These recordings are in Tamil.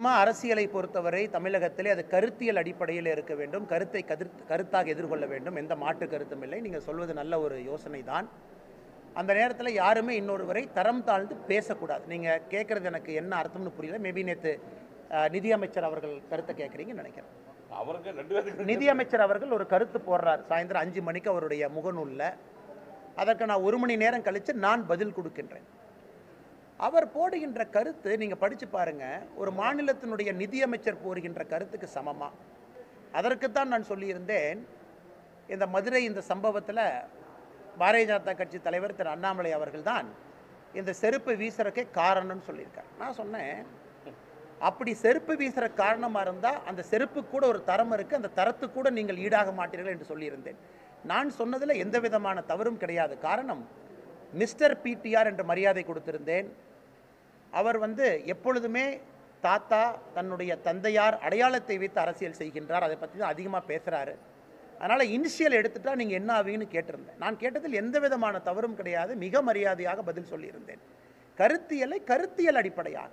நிச்சயமா அரசியலை பொறுத்தவரை தமிழகத்திலே அது கருத்தியல் அடிப்படையில் இருக்க வேண்டும். கருத்தை கதிர் கருத்தாக எதிர்கொள்ள வேண்டும். எந்த மாற்று கருத்தும் இல்லை. நீங்கள் சொல்வது நல்ல ஒரு யோசனை தான் அந்த நேரத்தில் யாருமே இன்னொருவரை தரம் தாழ்ந்து பேசக்கூடாது. நீங்கள் கேட்குறது எனக்கு என்ன அர்த்தம்னு புரியல. மேபி நேற்று நிதியமைச்சர் அவர்கள் கருத்தை கேட்குறீங்கன்னு நினைக்கிறேன். பேருக்கு நிதியமைச்சர் அவர்கள் ஒரு கருத்து போடுறார். சாயந்தரம் அஞ்சு மணிக்கு அவருடைய முகநூலில். அதற்கு நான் ஒரு மணி நேரம் கழித்து நான் பதில் கொடுக்கின்றேன். அவர் போடுகின்ற கருத்து நீங்கள் படித்து பாருங்கள் ஒரு மாநிலத்தினுடைய நிதியமைச்சர் போடுகின்ற கருத்துக்கு சமமாக அதற்குத்தான் நான் சொல்லியிருந்தேன் இந்த மதுரை இந்த சம்பவத்தில் பாரதிய ஜனதா கட்சி தலைவர் திரு அண்ணாமலை அவர்கள்தான் இந்த செருப்பு வீசுறக்கே காரணம்னு சொல்லியிருக்கார். நான் சொன்னேன் அப்படி செருப்பு வீசுகிற காரணமாக இருந்தால் அந்த செருப்பு கூட ஒரு தரம் இருக்குது அந்த தரத்து கூட நீங்கள் ஈடாக மாட்டீர்கள் என்று சொல்லியிருந்தேன். நான் சொன்னதில் எந்த விதமான தவறும் கிடையாது. காரணம் மிஸ்டர் பிடிஆர் என்ற மரியாதை கொடுத்திருந்தேன். அவர் வந்து எப்பொழுதுமே தாத்தா தன்னுடைய தந்தையார் அடையாளத்தை வைத்து அரசியல் செய்கின்றார். அதை பற்றி தான் அதிகமாக பேசுகிறாரு அதனால் இனிஷியல் எடுத்துட்டால் நீங்கள் என்ன ஆவீங்கன்னு கேட்டிருந்தேன். நான் கேட்டதில் எந்த விதமான தவறும் கிடையாது. மிக மரியாதையாக பதில் சொல்லியிருந்தேன். கருத்தியலை கருத்தியல் அடிப்படையாக.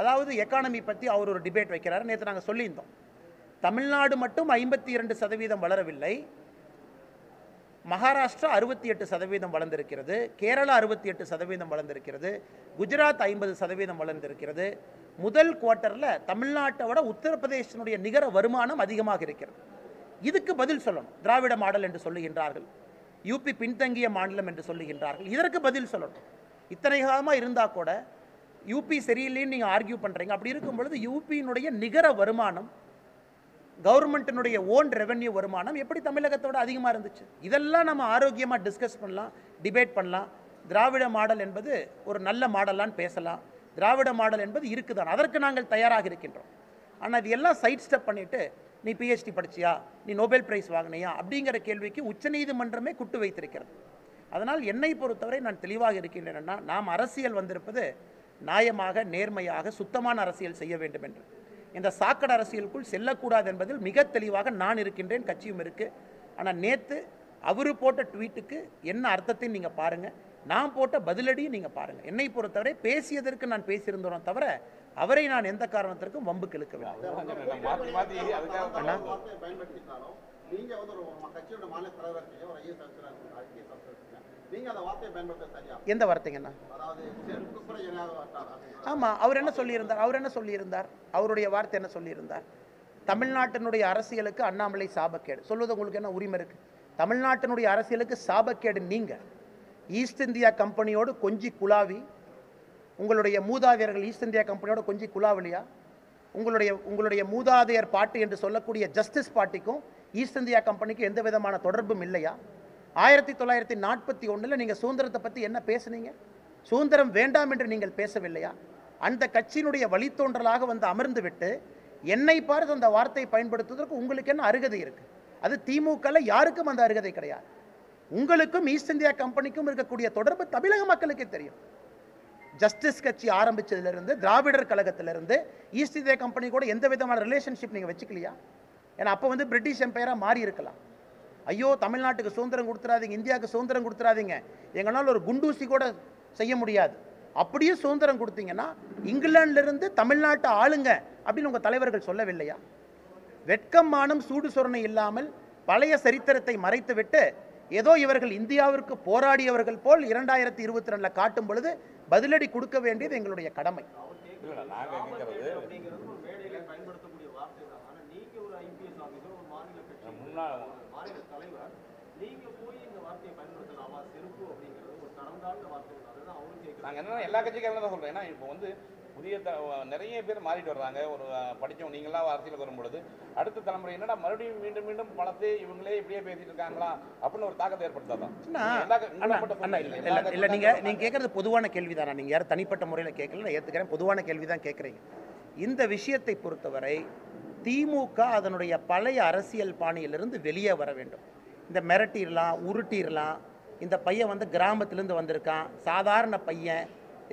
அதாவது எக்கானமி பற்றி அவர் ஒரு டிபேட் வைக்கிறாரு. நேற்று நாங்கள் சொல்லியிருந்தோம். தமிழ்நாடு மட்டும் ஐம்பத்தி இரண்டு சதவீதம் வளரவில்லை. மகாராஷ்டிரா அறுபத்தி எட்டு சதவீதம் வளர்ந்திருக்கிறது. கேரளா அறுபத்தி எட்டு சதவீதம் வளர்ந்திருக்கிறது. குஜராத் ஐம்பது சதவீதம் வளர்ந்திருக்கிறது. முதல் குவார்ட்டரில் தமிழ்நாட்டை விட உத்தரப்பிரதேசனுடைய நிகர வருமானம் அதிகமாக இருக்கிறது. இதுக்கு பதில் சொல்லணும். திராவிட மாடல் என்று சொல்லுகின்றார்கள். யூபி பின்தங்கிய மாநிலம் என்று சொல்லுகின்றார்கள். இதற்கு பதில் சொல்லணும். இத்தனை காலமாக இருந்தால் கூட யூபி சரியில்லைன்னு நீங்கள் ஆர்கியூ பண்ணுறீங்க அப்படி இருக்கும் பொழுது யூபியினுடைய நிகர வருமானம் கவர்மெண்ட்டினுடைய ஓன் ரெவென்யூ வருமானம் எப்படி தமிழகத்தோட அதிகமாக இருந்துச்சு? இதெல்லாம் நம்ம ஆரோக்கியமாக டிஸ்கஸ் பண்ணலாம் டிபேட் பண்ணலாம். திராவிட மாடல் என்பது ஒரு நல்ல மாடலான்னு பேசலாம். திராவிட மாடல் என்பது இருக்குதான். அதற்கு நாங்கள் தயாராக இருக்கின்றோம். ஆனால் இது எல்லாம் சைட் ஸ்டெப் பண்ணிவிட்டு நீ பிஹெச்டி படிச்சியா? நீ நோபல் பிரைஸ் வாங்கினியா? அப்படிங்கிற கேள்விக்கு உச்சநீதிமன்றமே குட்டு வைத்திருக்கிறது. அதனால் என்னை பொறுத்தவரை நான் தெளிவாக இருக்கின்றேன்னா நாம் அரசியல் வந்திருப்பது நியாயமாக நேர்மையாக சுத்தமான அரசியல் செய்ய வேண்டும் என்று. இந்த சாக்கடை அரசியலுக்குள் செல்லக்கூடாது என்பதில் மிக தெளிவாக நான் இருக்கின்றேன் கட்சியும் இருக்கு ஆனால் நேற்று அவரு போட்ட ட்வீட்டுக்கு என்ன அர்த்தத்தையும் நீங்கள் பாருங்கள் நான் போட்ட பதிலடியும் நீங்கள் பாருங்கள் என்னை பொறுத்தவரை பேசியதற்கு நான் பேசியிருந்தோம் தவிர அவரை நான் எந்த காரணத்திற்கும் வம்புக்கு இழுக்கவில்லை அதுதான் சொன்னேன். மாத்தி மாத்தி அதுக்காக அண்ணா. தான் வார்த்தையை பயன்படுத்தினாலும் நீங்க வந்து ஒரு ம- கட்சியோட மாநில தலைவர் இருக்கீங்க ஒரு ஐஎஸ் எந்த வார்த்தைங்கண்ணா ஆமாம் அவர் என்ன சொல்லியிருந்தார்? அவர் என்ன சொல்லியிருந்தார்? அவருடைய வார்த்தை என்ன சொல்லியிருந்தார்? தமிழ்நாட்டினுடைய அரசியலுக்கு அண்ணாமலை சாபக்கேடு. சொல்வது உங்களுக்கு என்ன உரிமை இருக்கு? தமிழ்நாட்டினுடைய அரசியலுக்கு சாபக்கேடு நீங்க. ஈஸ்ட் இந்தியா கம்பெனியோடு கொஞ்சி குலாவி உங்களுடைய மூதாதையர்கள் ஈஸ்ட் இந்தியா கம்பெனியோட கொஞ்சி குலாவலியா உங்களுடைய உங்களுடைய மூதாதையர் பாட்டு என்று சொல்லக்கூடிய ஜஸ்டிஸ் பார்ட்டிக்கும் ஈஸ்ட் இந்தியா கம்பெனிக்கும் எந்த விதமான தொடர்பும் இல்லையா? ஆயிரத்தி தொள்ளாயிரத்தி நாற்பத்தி ஒன்றில் நீங்கள் சுதந்திரத்தை பற்றி என்ன பேசுனீங்க? சுதந்திரம் வேண்டாம் என்று நீங்கள் பேசவில்லையா? அந்த கட்சியினுடைய வழித்தோன்றலாக வந்து அமர்ந்து விட்டு என்னை பார்த்து அந்த வார்த்தையை பயன்படுத்துவதற்கு உங்களுக்கு என்ன அருகதை இருக்குது அது திமுகவில் யாருக்கும் அந்த அருகதை கிடையாது. உங்களுக்கும் ஈஸ்ட் இந்தியா கம்பெனிக்கும் இருக்கக்கூடிய தொடர்பு தமிழக மக்களுக்கே தெரியும். ஜஸ்டிஸ் கட்சி ஆரம்பித்ததுலேருந்து திராவிடர் கழகத்திலிருந்து ஈஸ்ட் இந்தியா கம்பெனி கூட எந்த விதமான ரிலேஷன்ஷிப் நீங்கள் வச்சுக்கலையா? ஏன்னா அப்போ வந்து பிரிட்டிஷ் எம்பையராக மாறி இருக்கலாம். ஐயோ தமிழ்நாட்டுக்கு சுதந்திரம் கொடுத்துறாதீங்க இந்தியாவுக்கு சுதந்திரம் கொடுத்துறாதீங்க. எங்களால் ஒரு குண்டூசி கூட செய்ய முடியாது. அப்படியே சுதந்திரம் கொடுத்தீங்கன்னா இங்கிலாந்துலேருந்து தமிழ்நாட்டை ஆளுங்க அப்படின்னு உங்கள் தலைவர்கள் சொல்லவில்லையா? வெட்கம் மானம் சூடு சொரணை இல்லாமல் பழைய சரித்திரத்தை மறைத்துவிட்டு ஏதோ இவர்கள் இந்தியாவிற்கு போராடியவர்கள் போல் இரண்டாயிரத்தி இருபத்தி ரெண்டில் காட்டும் பொழுது பதிலடி கொடுக்க வேண்டியது எங்களுடைய கடமை. இல்ல நாங்க கேட்கறது அப்படிங்கிறது ஒரு மேடையில பயன்படுத்தக்கூடிய வார்த்தை தான் ஆனா நீங்க ஒரு ஐபிஎஸ் ஆபீசர் ஒரு மாநில கட்சி முன்னாள் மாநில தலைவர் நீங்க போய் இந்த வார்த்தையை பயன்படுத்தலாமா செருப்பு அப்படிங்கிறது ஒரு தரம் தாழ்ந்த வார்த்தை தான். அதுதான் அவரும் கேட்கறாங்க நாங்க என்ன எல்லா கட்சிக்காரங்களும் தான் சொல்றேன் ஏன்னா இப்போ வந்து புதிய த நிறைய பேர் மாறிட்டு வர்றாங்க. ஒரு அஹ், படிச்சவங்க நீங்களாம் அரசியலுக்கு வரும்பொழுது அடுத்த தலைமுறை என்னடா மறுபடியும் மீண்டும் மீண்டும் பழத்தை இவங்களே இப்படியே பேசிட்டு இருக்காங்களா? அப்படின்னு ஒரு தாக்கத்தை ஏற்படுத்தாதான். இல்ல, எல்லா இல்ல, இல்ல, நீங்க கட்சிக்காரங்களும் நீங்க கேட்கறது பொதுவான கேள்விதானா. நீங்க யாரும் தனிப்பட்ட முறையில் கேட்கல நான் ஏத்துக்கிறேன். பொதுவான கேள்வி தான் கேட்குறீங்க இந்த விஷயத்தை பொறுத்தவரை திமுக அதனுடைய பழைய அரசியல் பாணியிலிருந்து வெளியே வர வேண்டும். இந்த மிரட்டிடலாம் உருட்டிடலாம் இந்த பையன் வந்து கிராமத்திலேருந்து வந்திருக்கான். சாதாரண பையன்.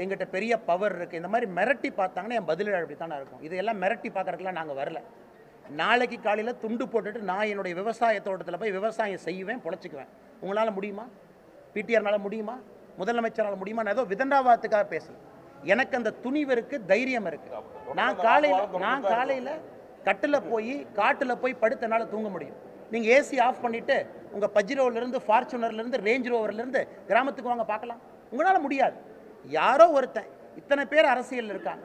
எங்கிட்ட பெரிய பவர் இருக்குது இந்த மாதிரி மிரட்டி பார்த்தாங்கன்னா என் பதில் அப்படி தானே இருக்கும். இதையெல்லாம் மிரட்டி பார்க்குறதுக்குலாம் நாங்கள் வரல. நாளைக்கு காலையில் துண்டு போட்டுட்டு நான் என்னுடைய விவசாய தோட்டத்தில் போய் விவசாயம் செய்வேன் பொழைச்சிக்குவேன். உங்களால் முடியுமா? பிடிஆர்னால் முடியுமா? முதலமைச்சரால் முடியுமா? நான் ஏதோ விதண்டாவாதத்துக்காக பேசல. எனக்கு அந்த துணிவருக்கு தைரியம் இருக்குது நான் காலையில் நான் காலையில் கட்டில் போய் காட்டில் போய் படுத்தனால தூங்க முடியும். நீங்கள் ஏசி ஆஃப் பண்ணிவிட்டு உங்கள் பஜ்ரோவிலேருந்து ஃபார்ச்சுனர்லேருந்து ரேஞ்ச் ரோவர்லேருந்து கிராமத்துக்கு வாங்க பார்க்கலாம். உங்களால் முடியாது. யாரோ ஒருத்தன் இத்தனை பேர் அரசியல் இருக்காங்க.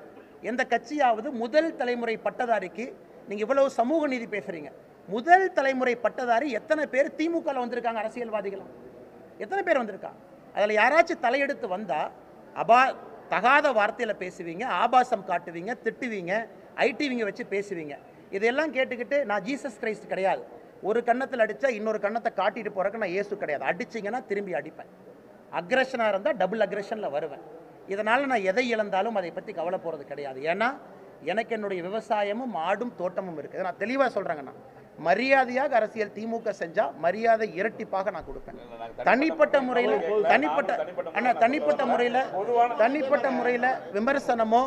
எந்த கட்சியாவது முதல் தலைமுறை பட்டதாரிக்கு நீங்கள் இவ்வளவு சமூக நீதி பேசுகிறீங்க முதல் தலைமுறை பட்டதாரி எத்தனை பேர் திமுகவில் வந்திருக்காங்க அரசியல்வாதிகளும் எத்தனை பேர் வந்திருக்காங்க அதில் யாராச்சும் தலையெடுத்து வந்தால் அபா தகாத வார்த்தையில் பேசுவீங்க ஆபாசம் காட்டுவீங்க திட்டுவீங்க ஐடிவிங்க வச்சு பேசுவீங்க. இதெல்லாம் கேட்டுக்கிட்டு நான் ஜீசஸ் கிரைஸ்ட் கிடையாது. ஒரு கன்னத்தில் அடித்தா இன்னொரு கன்னத்தை காட்டிட்டு போகிறக்கு நான் இயேசு கிடையாது. அடிச்சிங்கன்னா திரும்பி அடிப்பேன். அக்ரஷனாக இருந்தால் டபுள் அக்ரஷனில் வருவேன். இதனால் நான் எதை இழந்தாலும் அதை பற்றி கவலை போகிறது கிடையாது. ஏன்னா எனக்கு என்னுடைய விவசாயமும் மாடும் தோட்டமும் இருக்குது. நான் தெளிவாக சொல்கிறேங்கண்ணா மரியாதையாக அரசியல் திமுக செஞ்சால் மரியாதை இரட்டிப்பாக நான் கொடுப்பேன். தனிப்பட்ட முறையில் தனிப்பட்ட அண்ணா தனிப்பட்ட முறையில் தனிப்பட்ட முறையில் விமர்சனமோ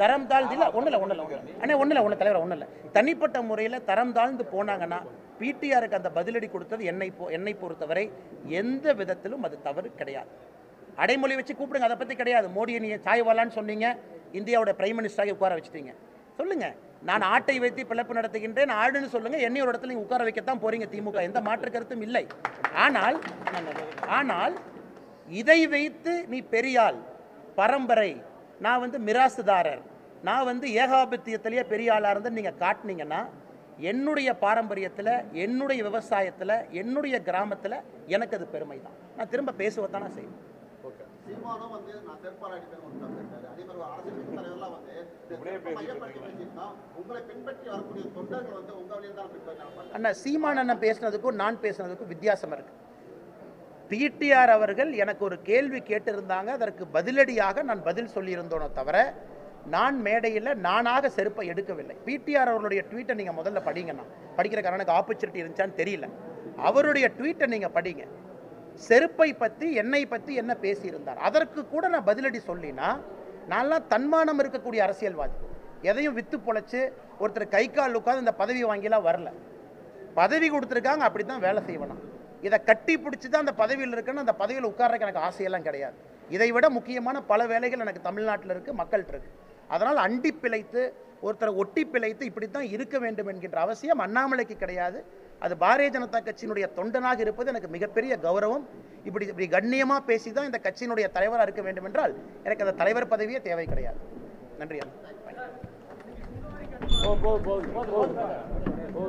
தரம் தாழ்ந்து இல்லை ஒன்றும் இல்லை ஒன்றும் இல்லை அண்ணா ஒன்றும் இல்லை ஒன்றும் தலைவர் ஒன்றும் இல்லை தனிப்பட்ட முறையில் தரம் தாழ்ந்து போனாங்கன்னா பிடிஆருக்கு அந்த பதிலடி கொடுத்தது என்னை பொ என்னை பொறுத்தவரை எந்த விதத்திலும் அது தவறு கிடையாது. அடைமொழி வச்சு கூப்பிடுங்க அதை பற்றி கிடையாது. மோடியை நீங்கள் சாய்வாலான்னு சொன்னீங்க இந்தியாவோட பிரைம் மினிஸ்டராக உட்கார வச்சுட்டீங்க. சொல்லுங்கள் நான் ஆட்டை வைத்து பிழப்பு நடத்துகின்றேன் ஆடுன்னு சொல்லுங்கள் என்னை ஒரு இடத்துல நீங்க உட்கார வைக்கத்தான் போகிறீங்க திமுக எந்த மாற்று கருத்தும் இல்லை. ஆனால் ஆனால் இதை வைத்து நீ பெரியாள் பரம்பரை நான் வந்து மிராசுதாரர். நான் வந்து ஏகாபத்தியத்திலேயே பெரிய ஆளாக இருந்து நீங்கள் காட்டினீங்கன்னா என்னுடைய பாரம்பரியத்தில் என்னுடைய விவசாயத்தில் என்னுடைய கிராமத்தில் எனக்கு அது பெருமை தான் நான் திரும்ப பேசுவதான் செய்வேன். அண்ணா சீமான் அண்ணன் பேசுனதுக்கும் நான் பேசுனதுக்கும் வித்தியாசம் இருக்கு. பிடிஆர் அவர்கள் எனக்கு ஒரு கேள்வி கேட்டிருந்தாங்க அதற்கு பதிலடியாக நான் பதில் சொல்லியிருந்தோனோ தவிர நான் மேடையில் நானாக செருப்பை எடுக்கவில்லை. பிடிஆர் அவர்களுடைய ட்வீட்டை நீங்கள் முதல்ல படிங்கண்ணா. படிக்கிறக்கான எனக்கு ஆப்பர்ச்சுனிட்டி இருந்துச்சான்னு தெரியல. அவருடைய ட்வீட்டை நீங்கள் படிங்க. செருப்பை பற்றி என்னை பற்றி என்ன பேசியிருந்தார்? அதற்கு கூட நான் பதிலடி சொல்லினா நான்லாம் தன்மானம் இருக்கக்கூடிய அரசியல்வாதி. எதையும் விற்று பொழைச்சி ஒருத்தர் கை கால் உட்காந்து இந்த பதவி வாங்கிலாம் வரல. பதவி கொடுத்துருக்காங்க அப்படி தான் வேலை செய்வணும் இதை கட்டி பிடிச்சி தான் அந்த பதவியில் இருக்குன்னு அந்த பதவியில் உட்கார்றதுக்கு எனக்கு ஆசையெல்லாம் கிடையாது. இதை விட முக்கியமான பல வேலைகள் எனக்கு தமிழ்நாட்டில் இருக்குது மக்கள்கிட்ட இருக்குது அதனால் அண்டி பிழைத்து ஒருத்தரை ஒட்டி பிழைத்து இப்படி தான் இருக்க வேண்டும் என்கின்ற அவசியம் அண்ணாமலைக்கு கிடையாது. அது பாரதிய ஜனதா கட்சியினுடைய தொண்டனாக இருப்பது எனக்கு மிகப்பெரிய கௌரவம். இப்படி இப்படி கண்ணியமாக பேசி தான் இந்த கட்சியினுடைய தலைவராக இருக்க வேண்டும் என்றால் எனக்கு அந்த தலைவர் பதவியே தேவை கிடையாது. நன்றி அண்ணா. போ போ போ போ.